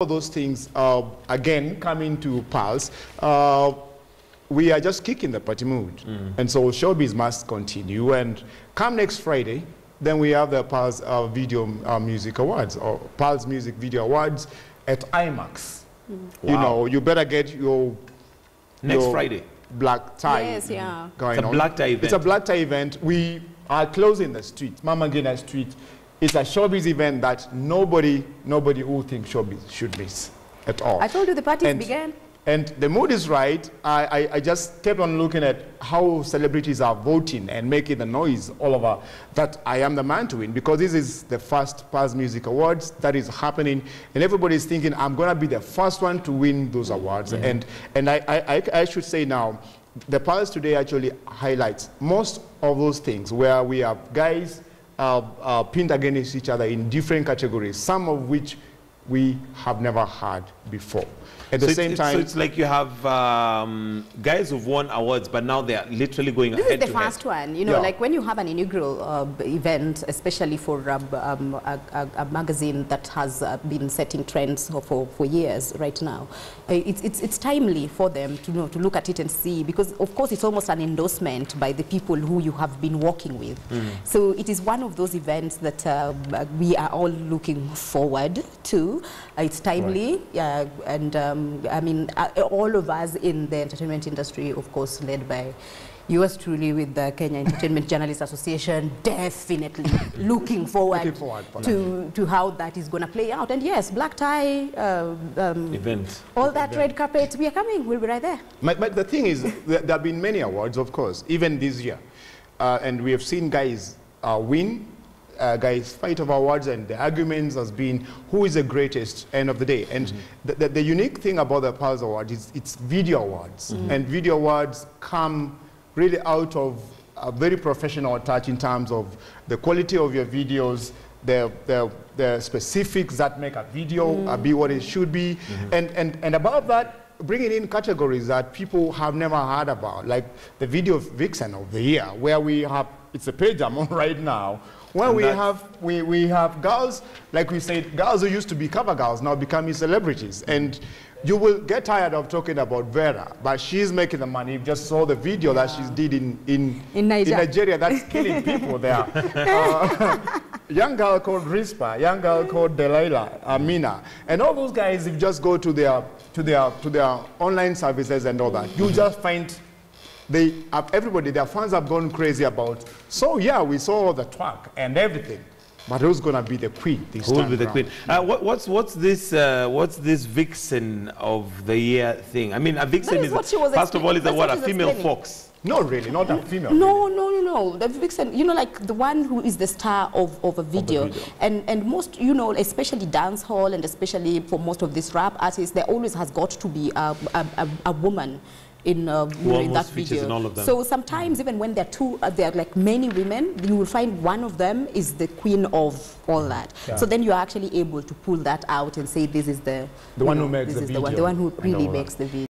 all those things, uh, again, coming to Pulse, uh, we are just kicking the party mood. And so showbiz must continue. And come next Friday, then we have the Pulse uh, Video uh, Music Awards, or Pulse Music Video Awards at IMAX. You Wow. know, you better get your Next your Friday. black tie Yes, yeah. going It's a on. black tie It's a event. black tie event. We are closing the street, Mama Ngina Street. It's a showbiz event that nobody, nobody who thinks showbiz should miss at all. I told you the parties And- began. And the mood is right. I, I, I just kept on looking at how celebrities are voting and making the noise all over that I am the man to win because this is the first Pulse Music Awards that is happening and everybody's thinking I'm going to be the first one to win those awards. And, and I, I, I, should say now, the Pulse today actually highlights most of those things where we have guys uh, uh, pinned against each other in different categories, some of which we have never had before. At the so same it's, time, so it's like you have um, guys who've won awards, but now they are literally going This is head the to head. first one. You know, Yeah. like when you have an inaugural uh, event, especially for um, um, a, a, a magazine that has uh, been setting trends for, for, for years right now, uh, it's, it's, it's timely for them to, know, to look at it and see, because of course it's almost an endorsement by the people who you have been working with. So it is one of those events that um, uh, we are all looking forward to. Uh, it's timely, uh, and um, I mean, uh, all of us in the entertainment industry, of course, led by yours truly with the Kenya Entertainment Journalists Association, definitely looking forward, Looking forward, to, to how that is going to play out. And yes, black tie, uh, um, Event. all that red carpet, we are coming, we'll be right there. But, but the thing is, there, there have been many awards, of course, even this year. Uh, and we have seen guys uh, win, uh, guys fight over awards, and the arguments has been who is the greatest end of the day. And the, the, the unique thing about the Pulse Award is it's video awards. And video awards come really out of a very professional touch in terms of the quality of your videos, the, the, the specifics that make a video uh, be what it should be. And, and, and above that, bringing in categories that people have never heard about, like the video vixen of the year, where we have, it's a page I'm on right now, where And we have, we, we have girls, like we said, girls who used to be cover girls now becoming celebrities. And you will get tired of talking about Vera, but she's making the money. You just saw the video that she did in, in, In Niger. Nigeria that's killing people there. Uh, young girl called Rispa, young girl called Delilah, Amina, and all those guys. If you just go to their to their to their online services and all that, you just find they have everybody. Their fans have gone crazy about. So yeah, we saw the twerk and everything, but who's gonna be the queen this Who will be the round? queen? Uh, what, what's what's this uh, what's this vixen of the year thing? I mean, a vixen is is, what she was first of all is a expla- what a female explaining. fox. No, really, not a female. No, no, no, no. The vixen, you know, like the one who is the star of, of a video. video. And, and most, you know, especially dance hall and especially for most of these rap artists, there always has got to be a, a, a, a woman in, uh, in that video. in all of them. So sometimes even when there are two, uh, there are like many women, you will find one of them is the queen of all that. So then you are actually able to pull that out and say this is the, The one who makes this the is the one, the one who really makes the video.